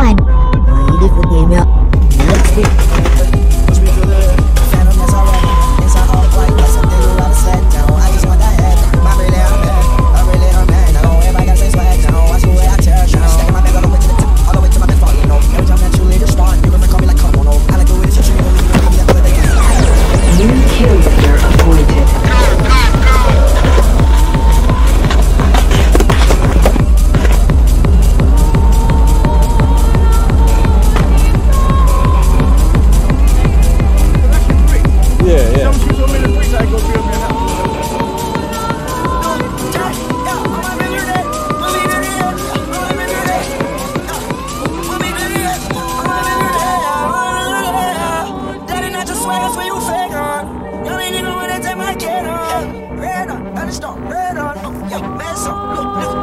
one. Really good game, start red on. I'm a young man, look.